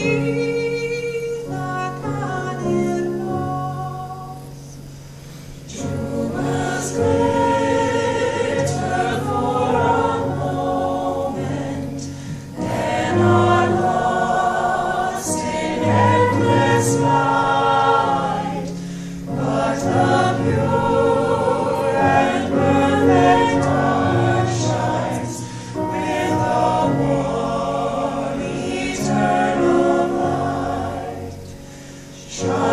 You. Shine.